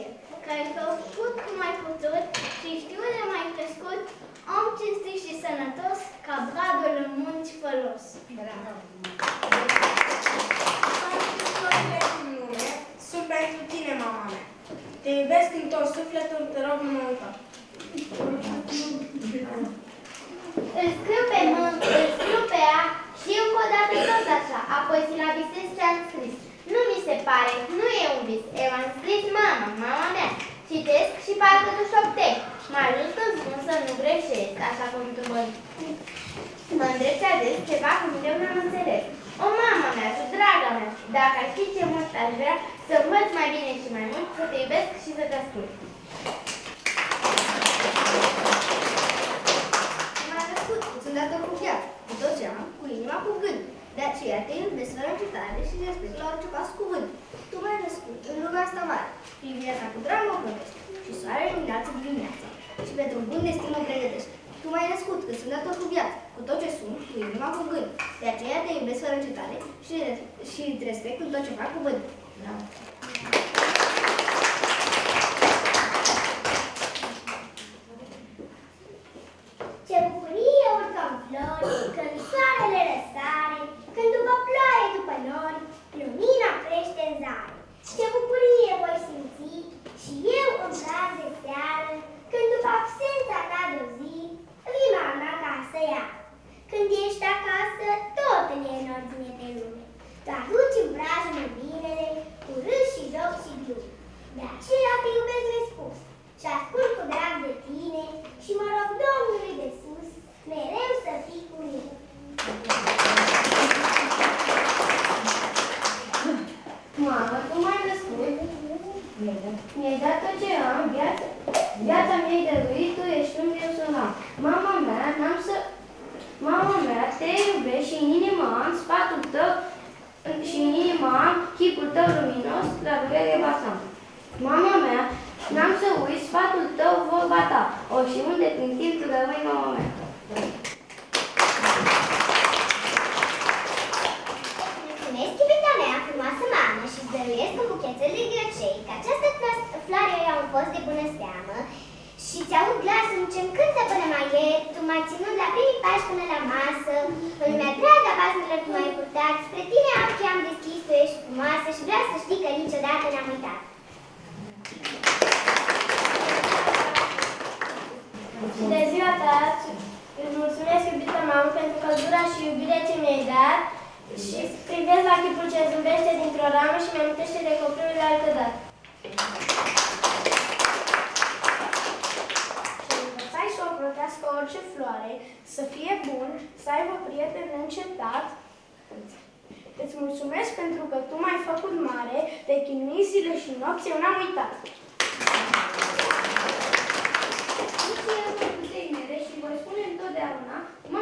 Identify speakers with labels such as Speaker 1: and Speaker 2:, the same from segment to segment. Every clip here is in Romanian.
Speaker 1: bucurie. Că ai făcut cum ai putut și știu de mai crescut, om cinstit și sănătos, ca bradul în munți fălos.
Speaker 2: Bravo.
Speaker 3: Sunt pentru tine, mama mea. Te iubesc din tot sufletul, te rog, nu mă uita.
Speaker 1: Îl scriu pe mână, îl scriu pe ea și încă o dată tot așa, apoi ți la visez ce-am scris. Nu mi se pare, nu e un vis, eu am scris mama, mama mea. Citesc și parcă tu șoptești. M-a ajuns când spun să nu greșesc, așa cum tu mă, mă îndrepți ades ceva cum eu n-am înțeles. O mama mea, tu draga mea, dacă ai ști ce mult aș vrea, să învăț mai bine și mai mult, să te iubesc și să te ascult.
Speaker 2: M-a născut, sunt dată cu viață, cu tot ce am, cu inima, cu gând. De aceea te iubesc fără încetare și respect la orice pas cuvânt. Tu m-ai născut în lumea asta mare, privirea ta cu drag mă plătește și soarele dimineață dimineața. Și pentru un bun destin mă pregătește. Tu m-ai născut, că sunt dată cu viață, cu tot ce sunt, cu inima, cu gând. De aceea te iubesc fără încetare și, și îți respect în tot ce fac cuvânt. Bravo.
Speaker 1: Ce bucurie urcăm flori, când soarele răsare, când după ploaie, după nori, lumina crește în zare. Ce bucurie voi simți și eu în prag de seară, când după absența ta de o zi, vii mama acasă ea. Când ești acasă, totul e în ordine pe lume. Tu aduci în brajă binele, cu râs și joc și glume. De aceea te iubesc nespus și ascult cu drag de tine și mă rog Domnului de sus mereu să fii cu mine.
Speaker 4: Mamă, tu m-ai născut, mi-ai dat tot ce am, viața, viața mi-ai dăruit, tu ești unde eu să am. Mama mea, n-am să... Mama mea, te iubesc și în inima am sfatul tău și în inima am chipul tău luminos, la durere basam. Mama mea, n-am să uit sfatul tău, vorba ta, o și unde prin timp tu rămâi mama mea.
Speaker 1: Mulțumesc, iubita mea, frumoasă mamă și îți dăruiesc un buchețel de grăcei, că această fla- floare eu am fost de bună seamă și ți-aud glasul ce cântă până mai ieri, tu m-ai ținut la primii pași până la masă, în lumea dragă pasmilă tu m-ai purtat, spre tine ochii am deschis, tu ești frumoasă și vreau să știi că niciodată n-am uitat.
Speaker 3: Și de ziua ta, îți mulțumesc, iubită mamă, pentru căldura și iubirea ce mi-ai dat și privesc la chipul ce zâmbește dintr-o ramă și mi-amintește de copilul de altă dată. Și învățai să o plătească orice floare, să fie bun, să aibă prieten neîncetat. Îți mulțumesc pentru că tu m-ai făcut mare, te chinui zile și nopți, eu n-am uitat.
Speaker 4: Nici eu nu puteai mere și voi spune întotdeauna, mamă,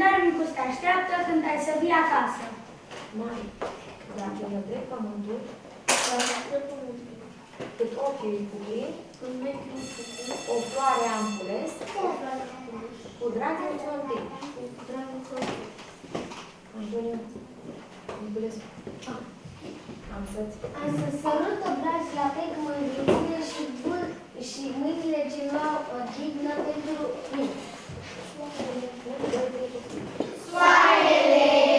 Speaker 5: masă și un dar micuț te așteaptă când ai să vii acasă.
Speaker 4: Mare. Dacă îmi întreg pământul,
Speaker 1: Învață pământul.
Speaker 4: cât ochiul îi cuplin,
Speaker 1: Când mergi în cucut,
Speaker 4: o floare am cules,
Speaker 1: cu o floare frumos,
Speaker 4: cu dragul țontic.
Speaker 1: cu dragul tău.
Speaker 4: Antonio, Niculescu. Am să-ți...
Speaker 1: Am să sărut obrazi la pec mândruțile și bun și mâinile ce luau o dignă pentru mine.
Speaker 4: Bibi.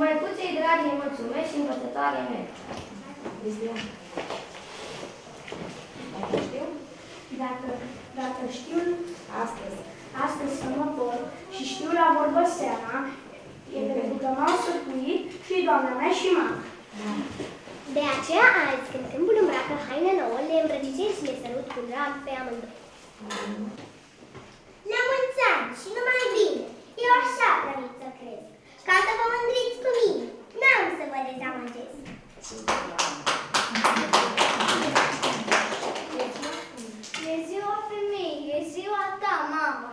Speaker 4: Măicuței dragi îi mulțumesc și învățătoare mele. Cristian. Dacă știu,
Speaker 5: Dacă, dacă știu
Speaker 4: astăzi.
Speaker 5: astăzi să mă pot și știu la vorbă seara, e pentru că m-au sătuit și doamna mea și mama.
Speaker 1: De aceea azi, când câmpul îmbracă haină nouă, le îmbrățișez și le sărut cu drag pe amândoi. La mulți ani și numai bine! Eu așa plănit să cresc, ca să vă mândriți cu mine. N-am să vă dezamăgesc.
Speaker 6: E ziua femeii, e ziua ta, mamă.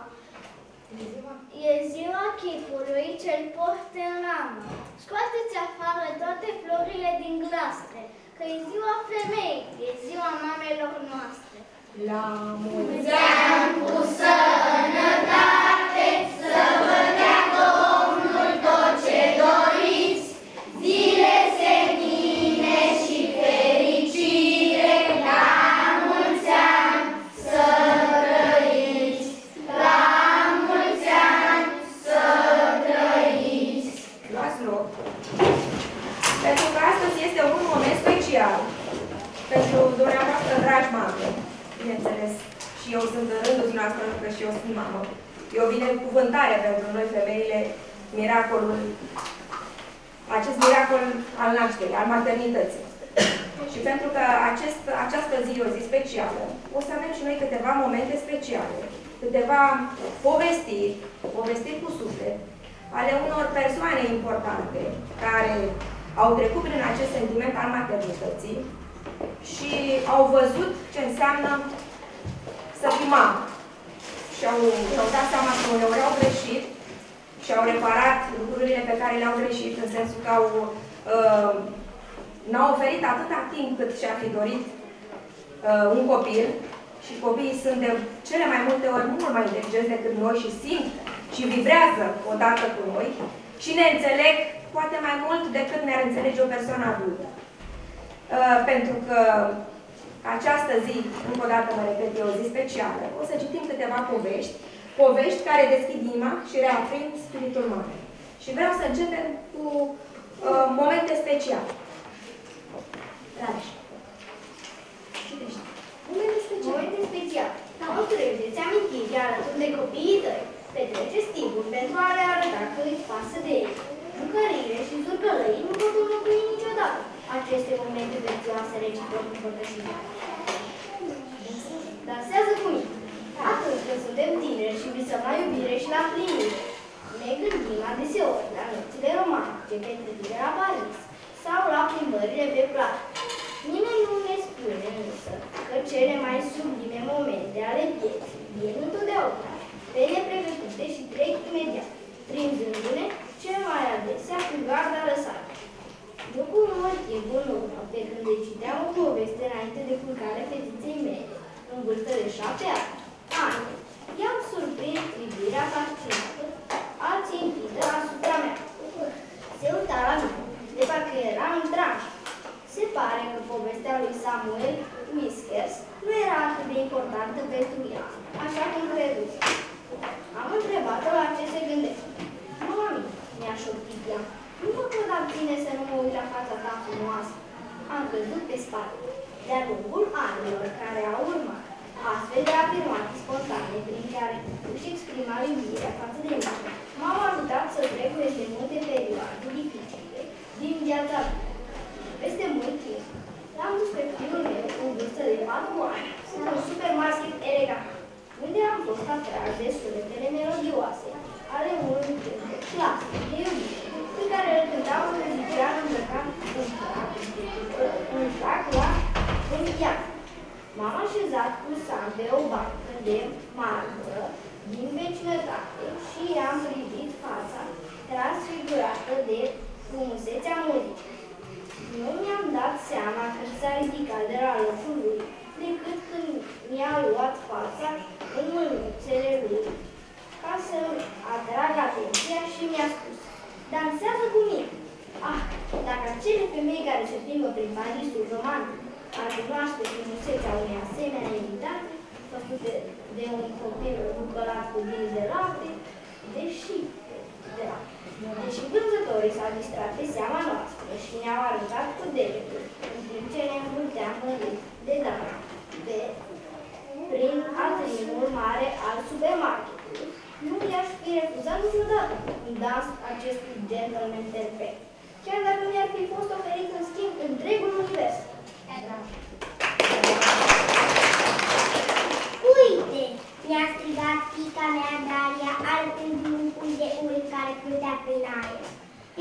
Speaker 6: E ziua chipului ce-l porți în ramă. Scoateți afară toate florile din glastre, că e ziua femeii, e ziua mamelor noastre.
Speaker 4: La mulți Luați eu sunt mamă. E o binecuvântare pentru noi femeile, miracolul, acest miracol al nașterii, al maternității. Și pentru că acest, această zi e o zi specială, o să avem și noi câteva momente speciale, câteva povestiri, povestiri cu suflet, ale unor persoane importante care au trecut prin acest sentiment al maternității și au văzut ce înseamnă să fii mamă. Și au, și-au dat seama că uneori au greșit și au reparat lucrurile pe care le-au greșit, în sensul că au, uh, n-au oferit atâta timp cât și-ar fi dorit uh, un copil
Speaker 7: și copiii sunt de cele mai multe ori mult mai inteligenți decât noi și simt și vibrează odată cu noi și ne înțeleg poate mai mult decât ne-ar înțelege o persoană adultă. Uh, pentru că această zi, încă o dată mă repet, e o zi specială. O să citim câteva povești, povești care deschid inima și reaprind spiritul mare. Și vreau să începem cu uh, momente speciale. Rareș. Citește.
Speaker 2: Momente speciale. Momente speciale. Nu treceți amintiri alături de copiii tăi. Petreceți timpul pentru a le arăta că îți pasă de ei. Jucăriile și zurgălăii nu pot înlocui niciodată aceste momente prețioase reciproc împărtășite. Dansează cu mine. Atunci când suntem tineri și visăm la iubire și la plinire, ne gândim adeseori la nopțile romantice petrecute la Paris sau la plimbările pe plajă. Nimeni nu ne spune însă că cele mai sublime momente ale vieții vin întotdeauna pe nepregătite și trec imediat, prinzându-ne cel mai adesea cu garda lăsată. Nu cu mult timp în urmă, pe când deciteam o poveste înainte de culcare fetiței mele, în vârstă de șapte ani, ani, i-am surprins privirea fascinată, alții închidă asupra mea. Se uita la mine, de parcă era în tranș. Se pare că povestea lui Samuel Miskers nu era atât de importantă pentru ea, așa cum creduse. Am întrebat-o la ce se gândește. Mami, mi-a șoptit ea, nu mă pot abține să nu mă uit la fața ta frumoasă. Am căzut pe spate. De-a lungul anilor care au urmat, astfel de afirmații spontane prin care își exprima iubirea față de mine, m-au ajutat să trec peste multe perioade dificile din viața mea. Peste mult timp, l-am dus pe fiul meu în vârstă de 4 ani, un supermarket elegant, unde am fost atras de sunetele melodioase ale unui cântec clasic de iubire, pe care îl cântau un muzician îmbrăcat în frac, în frac la un pian. M-am așezat cu Sam pe o bancă de marmură din vecinătate și am privit fața transfigurată de frumusețea muzicii. Nu mi-am dat seama că s-a ridicat de la locul lui, decât când mi-a luat fața în mânuțele lui, ca să atrag atenția și mi-a spus, dansează cu mine. Ah, dacă acele femei care se plimbă prin Parisul romantic ar cunoaște frumusețea unei asemenea imitate, făcute de un copil bucălat cu dinți de lapte, deși, de lapte. Deși vânzătorii s-au distrat pe seama noastră și ne-au arătat cu degetul, în timp ce ne învârteam în de dan, de, prin atrimul mare al supermarketului, nu i-aș fi refuzat niciodată un dans acestui gentleman perfect, chiar dacă mi-ar fi fost oferit în schimb întregul univers.
Speaker 1: Uite, mi-a strigat fica mea Daria, arătând un pui de uri care plutea prin aer.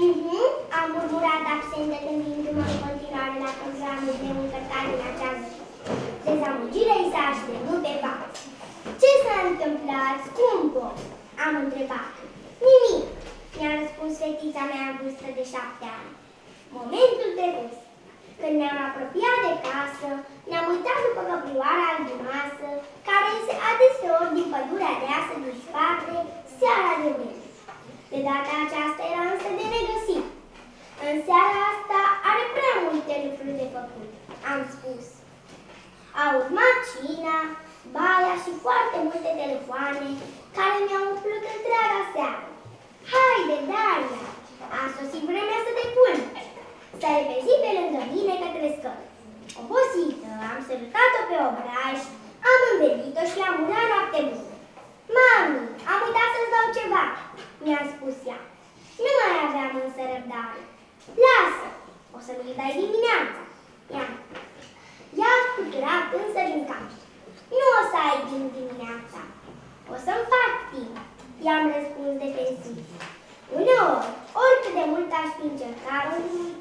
Speaker 1: Mhm, am murmurat absentă gândindu-mă în continuare la programul de încărcare în acea zi. Dezamăgirea i s-a așternut pe față. Ce s-a întâmplat, scumpă? Am întrebat. Nimic, mi-a răspuns fetița mea în vârstă de șapte ani. Momentul trecut. Când ne-am apropiat de casă, ne-am uitat după căprioara albinoasă, care iese adeseori din pădurea deasă din spate, seara de mâine. De data aceasta era însă de negăsit. În seara asta are prea multe lucruri de făcut, am spus. A urmat cina, baia și foarte multe telefoane care mi-au umplut întreaga seară. Haide, Daria, a sosit vremea să te pun. S-a repezit pe lângă mine către scări. Obosită, am sărutat-o pe obraj, am învelit-o și am urat noapte bună. Mami, am uitat să-ți dau ceva, mi-a spus ea. Nu mai aveam însă răbdare. Lasă, o să mi-l dai dimineața. Ea. Ea a scuturat însă din cap. Nu o să ai timp dimineața. O să-mi fac timp, i-am răspuns defensiv. Uneori, oricât de mult aș fi încercat,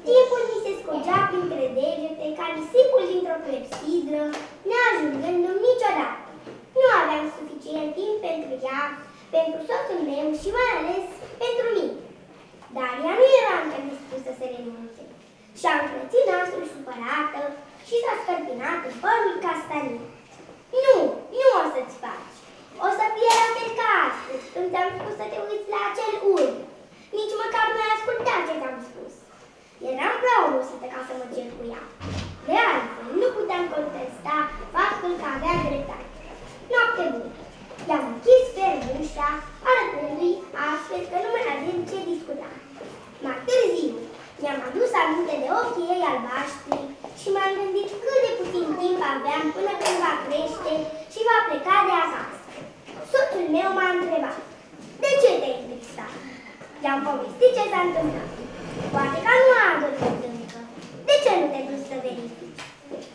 Speaker 1: timpul mi se scurgea printre degete ca nisipul dintr-o clepsidră, neajungând niciodată. Nu aveam suficient timp pentru ea, pentru soțul meu și mai ales pentru mine. Dar ea nu era încă dispusă să renunțe. Și-a încrățit nasul supărată și s-a scărpinat în părul castanin. Nu, Paști și m-am gândit cât de puțin timp aveam până când va crește și va pleca de acasă. Soțul meu m-a întrebat, de ce te-ai plictisit? I-am povestit ce s-a întâmplat. Poate că nu a adormit încă. De ce nu te duci să verifici?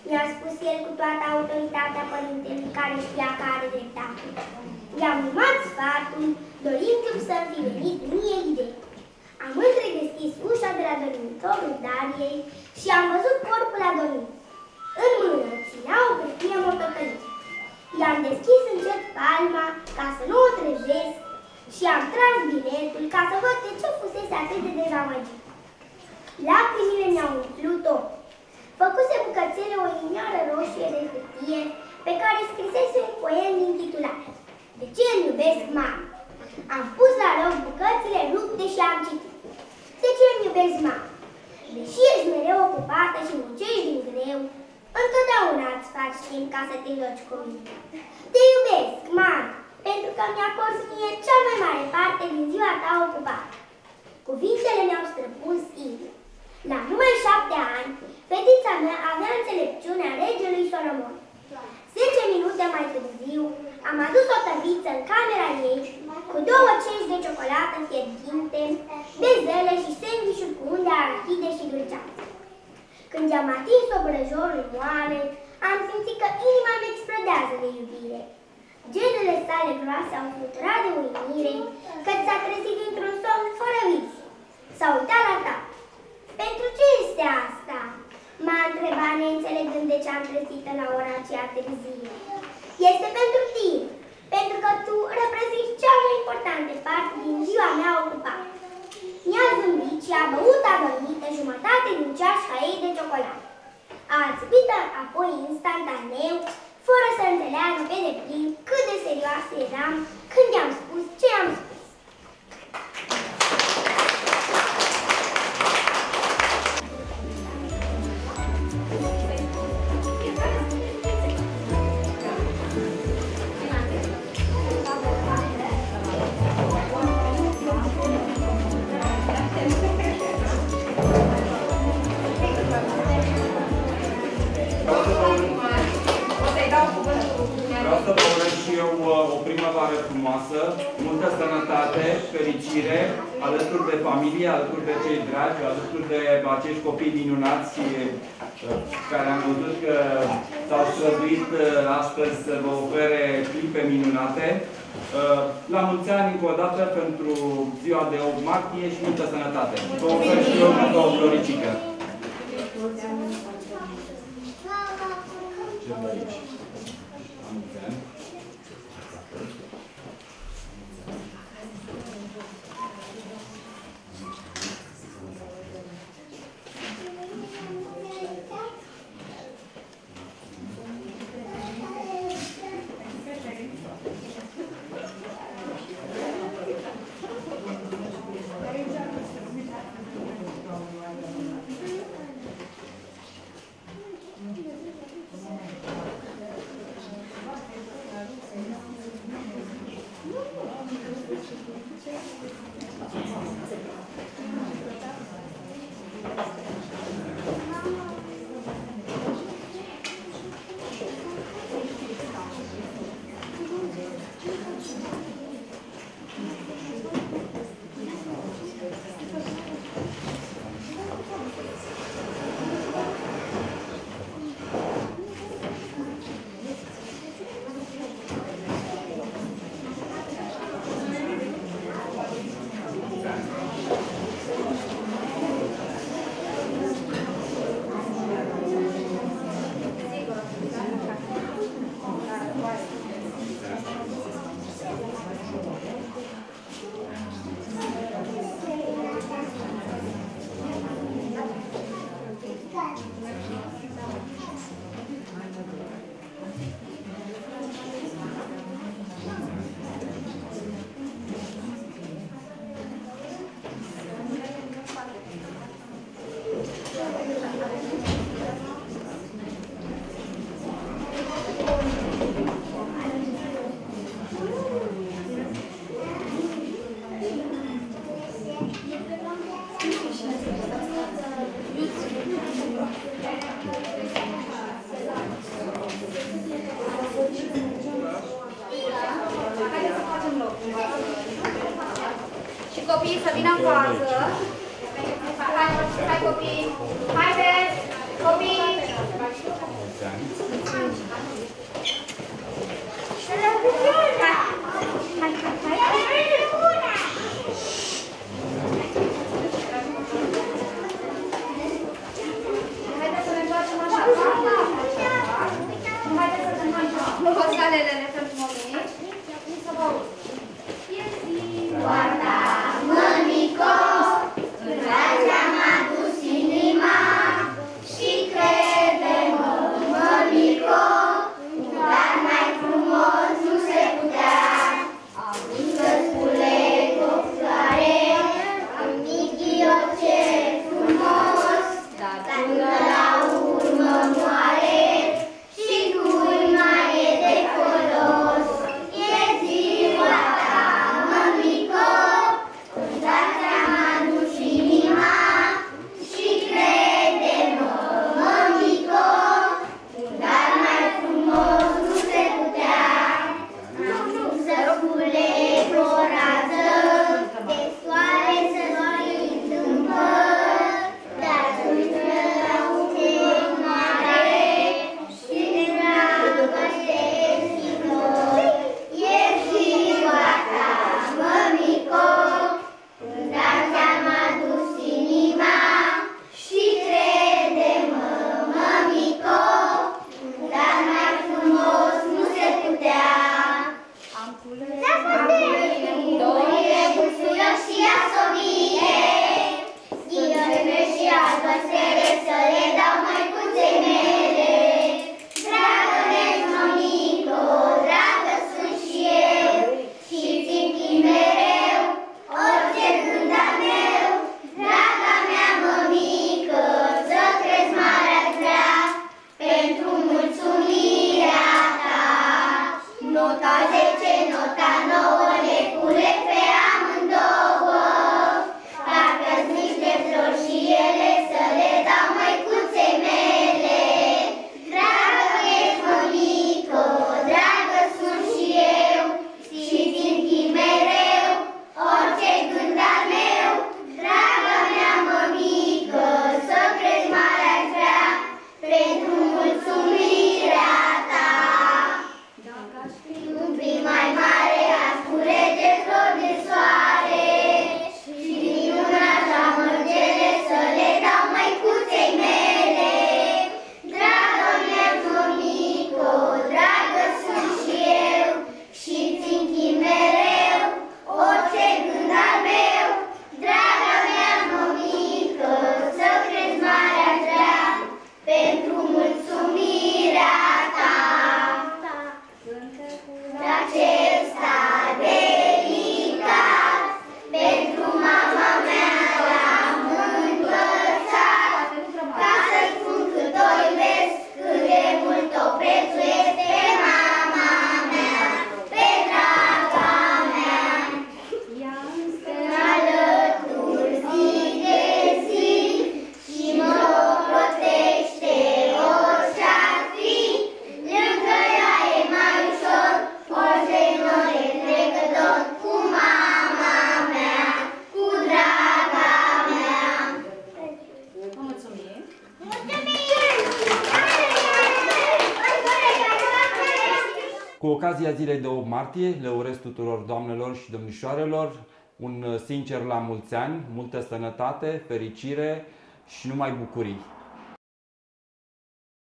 Speaker 1: Mi-a spus el cu toată autoritatea părintelui care știa că are dreptate. I-am urmat sfatul, dorindu-mi să-mi fi venit mie idei. Am întredeschis ușa de la dormitorul Dariei și am văzut corpul adormit. În mână ținea o hârtie mototălită. I-am deschis încet palma ca să nu o trezesc și am tras biletul ca să văd de ce fusese atât de dezamăgit. Lacrimile mi-au umplut ochii. Făcuse bucățele o inimioară roșie de hârtie pe care scrisese un poem intitulat De ce îmi iubesc mama? Am pus la loc bucățile rupte și am citit De ce îmi iubesc mama? Deși ești mereu ocupată și muncești din greu, întotdeauna îți faci timp ca să te joci cu mine. Te iubesc, mama, pentru că mi-acorzi mie cea mai mare parte din ziua ta ocupată. Cuvintele mi-au străpus inima. La numai șapte ani, fetița mea avea înțelepciunea regelui Solomon. Zece minute mai târziu, am adus o tăbiță în camera ei cu două cești de ciocolată fierbinte, bezele și sandvișuri cu unde arachide și dulceață. Când i-am atins obrăjorul moale, am simțit că inima mi explodează de iubire. Genele sale groase au fluturat de uimire, că s-a trezit dintr-un somn fără vis. S-a uitat la tata. Pentru ce este asta? M-a întrebat neînțelegând de ce am trezit la ora aceea târzie. Este pentru tine, pentru că tu reprezinți cea mai importantă parte din ziua mea ocupată. Mi-a zâmbit și a băut adormită jumătate din ceașca ei de ciocolată. A ațipit apoi instantaneu, fără să înțeleagă pe deplin cât de serioasă eram
Speaker 8: La mulți ani încă o dată pentru ziua de 8 martie și multă sănătate. Vă ofer și eu cu o floricică. Ce aici? ocazia zilei de 8 martie le urez tuturor doamnelor și domnișoarelor un uh, sincer la mulți ani, multă sănătate, fericire și numai bucurii.